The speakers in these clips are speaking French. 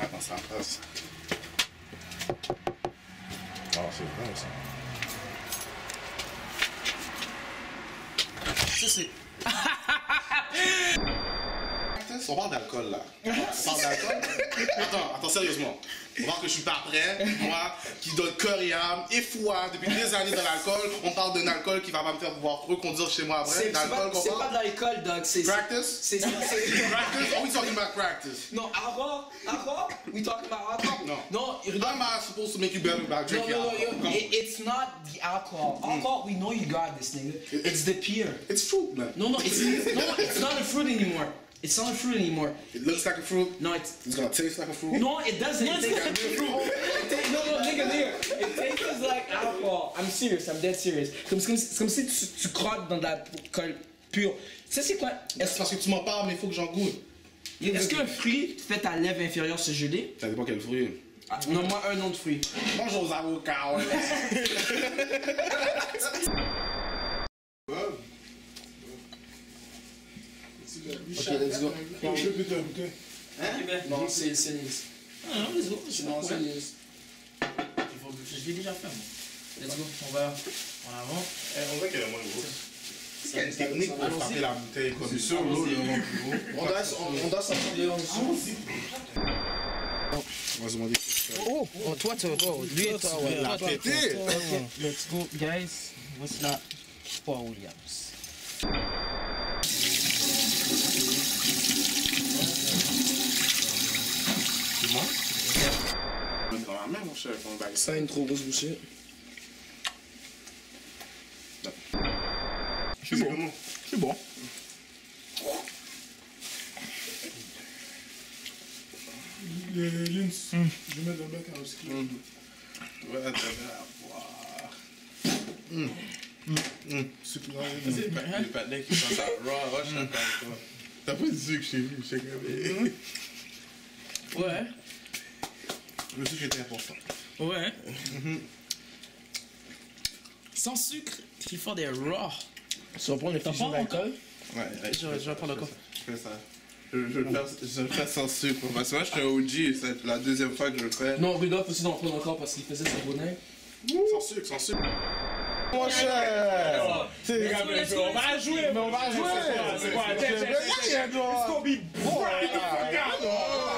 Attends, ça passe. Oh, c'est bon ça. Ça, c'est. On parle d'alcool là. On parle d'alcool. Attends, attends, sérieusement. On va voir que je suis pas prêt. Moi, qui donne cœur et âme et foi depuis des années dans l'alcool, on parle d'un alcool qui va me faire pouvoir reconduire chez moi après. C'est pas, pas de l'alcool, Doc. C'est. Practice? C'est. Practice? Are we talking about practice? Non, alcohol? Alcohol? We talking about alcohol? No. Non, you How am I supposed to make you better about No, drinking no, no, alcohol? Come on. it, it's not the alcohol. Alcohol, we know you got this, nigga. It's the peer. It's fruit, man. No, no, it's no, it's not a fruit anymore. It's not a fruit anymore. It looks like a fruit. No, it's It's gonna taste like a fruit. no, it doesn't. It tastes like fruit. It ta- no, no, nigga, nigga. It tastes like alcohol. I'm serious. I'm dead serious. Comme, comme, comme si tu, tu crottes dans de l'alcool pur. Ça c'est quoi? C'est parce que tu m'en parles, mais il faut que j'en goûte. Est-ce qu'un fruit fait ta lèvre inférieure se geler? Ça dépend quel fruit. ah, Non-moi un nom de fruit. Bonjour aux avocats. ouais. Ok, let's go. Je peux te goûter. Non, c'est c'est Nice. Ah, non, let's go. Non, c'est Nice. Je l'ai déjà fait, moi. Let's go. On va en avant. Eh, On voit qu'elle est moins grosse. Est-ce qu'il y a une technique pour frapper la bouteille comme C'est sûr, l'eau, le moins plus gros. On doit, on, sortir dieu. Oh, oh, toi, toi, toi, lui et toi, ouais. La pété! Let's go, guys. Voici la Paul Williams. C'est bon? Dans cher, ton bague. Ça, une trop grosse bouchée. C'est bon. C'est bon. Les Lins, je vais mettre un bec à recycler. Ouais, t'as à boire. C'est clair. Les patins qui sont à raw, rush, là, quand toi. T'as pas dit que je t'ai vu, je sais. Ouais. Le sucre était important. Ouais. Sans sucre, il faut des raw. Tu vas prendre le fusion d'alcool? Ouais, ouais, Je- vais prendre ça, Je fais ça. Je, je, le fais, je le fais sans sucre. Parce que moi, je suis un OG, c'est la deuxième fois que je le fais. Non, Rudolph aussi d'en prendre encore parce qu'il faisait son bonnet. Sans sucre, sans sucre. Mon cher! C'est On va jouer, mais on va jouer. C'est quoi? C'est l'eau. Kobe Bryant, regarde. Arrête, c'est pas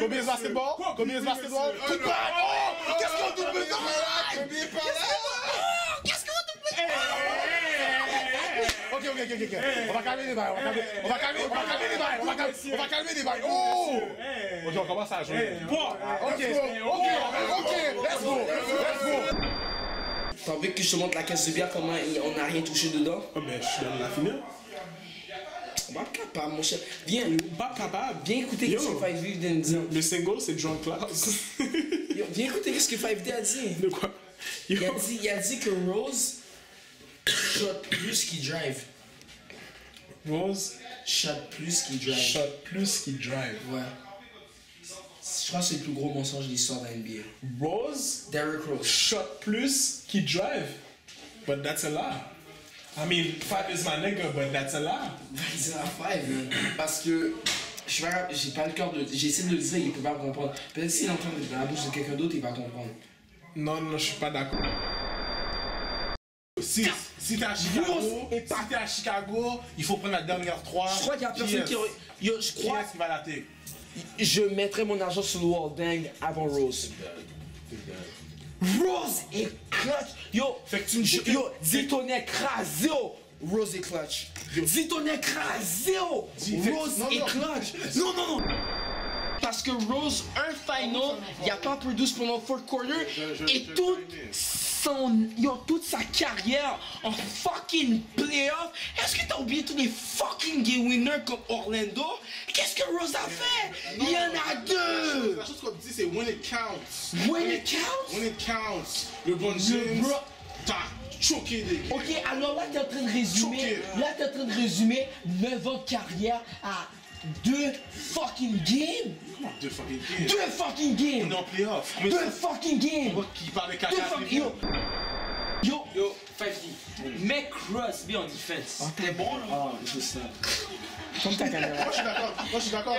Combien de basketball? Combien de basketball? Oh! Qu'est-ce qu'on double dans Combien pas là? Qu'est-ce qu'on double Ok, ok, ok. On va calmer les bails, on va calmer, on va calmer, les bails, on va calmer, on va calmer les bails. Oh! Ok, on commence à jouer. Ok, ok, ok, let's go, let's go. T'as envie que je te montre la caisse de bière, comment on n'a rien touché dedans? Oh, ben, je suis dans la finale. On va capable, mon cher. Viens, Pas capable. viens écouter Yo. ce que 5D vient de dire. Le single, c'est John Class. Yo, Viens écouter ce que 5D a dit. De quoi? Yo. Il a dit, il a dit que Rose shot plus qu'il drive. Rose, Shot plus qu'il drive. shot plus qu'il drive. Ouais. Je pense que c'est le plus gros mensonge de l'histoire de la NBA. Rose, Derrick Rose. shot plus qu'il drive. But that's a lie. I mean, five is my nigga, but that's a lie. C'est la five, man. Parce que je pas- j'ai pas le cœur de. J'ai essayé de le dire, il peut pas comprendre. Peut-être s'il entend dans la bouche de quelqu'un d'autre, il va comprendre. Non, non, je suis pas d'accord. Si, si t'es à Chicago, si t'es à Chicago, il faut prendre la dernière 3. Je crois qu'il y a personne qui. Yo, je Qui crois. est-ce qui va la? Je mettrais mon argent sur le wall dang avant Rose. Rose est clutch. Yo, Fait que tu me dis que- yo, dis ton écrasé. Rose est clutch. Dis ton écrasé. Rose est non. clutch. Non, non, non. Parce que Rose, un final, il a pas produit pendant le fourth quarter et toute son, yo, toute sa carrière en fucking playoff. Est-ce que t'as oublié tous les fucking game winners comme Orlando? Qu'est-ce que Rose a fait? Il y en a deux. La chose qu'on dit, c'est when it counts. When it counts? When it counts. LeBron James. Bro- T'as choqué des gars. Ok, alors là, t'es en train de résumer. Choqué. Là, t'es en train de résumer 9 ans de carrière à deux fucking games? Deux fucking games? Deux fucking On games. est en playoff. Deux ça, fucking games. qui parle de Deux caca. fucking. Yo. Yo. Yo, 5D. Mec Crosby en defense. T'es bon là? Ah, je sais. Comme ta caméra. Moi, je suis d'accord. Moi, je suis d'accord.